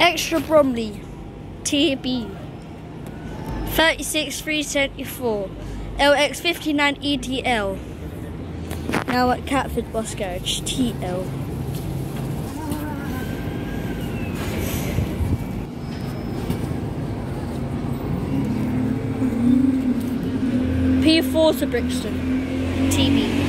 Extra Bromley, TB. 36374, LX59 ETL. Now at Catford Bus Garage, TL. P4 to Brixton, TB.